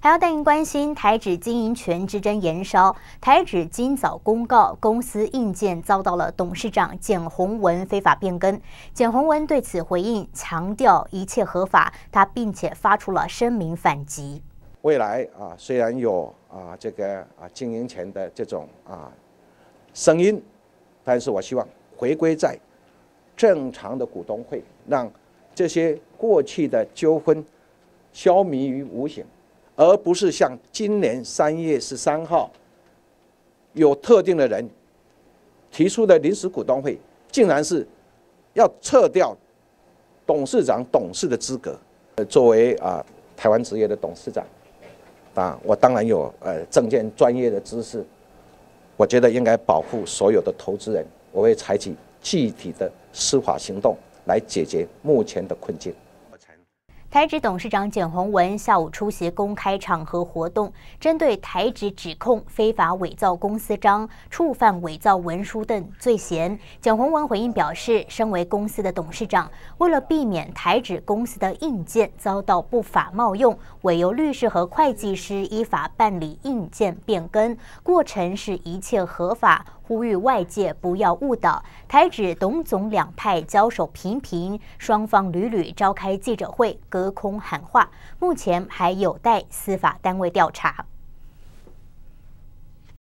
还要带您关心台指经营权之争延烧。台指今早公告，公司硬件遭到了董事长简宏文非法变更。简宏文对此回应，强调一切合法。他并且发出了声明反击。未来啊，虽然有啊这个啊经营权的这种啊声音，但是我希望回归在正常的股东会，让这些过去的纠纷消弭于无形。而不是像今年三月十三号，有特定的人提出的临时股东会，竟然是要撤掉董事长董事的资格。作为啊台湾职业的董事长，啊，我当然有呃证券专业的知识，我觉得应该保护所有的投资人，我会采取具体的司法行动来解决目前的困境。台指董事长简宏文下午出席公开场合活动，针对台指指控非法伪造公司章、触犯伪造文书等罪嫌，简宏文回应表示，身为公司的董事长，为了避免台指公司的硬件遭到不法冒用，委由律师和会计师依法办理硬件变更，过程是一切合法。呼吁外界不要误导，台指董总两派交手频频，双方屡屡召开记者会，隔空喊话，目前还有待司法单位调查。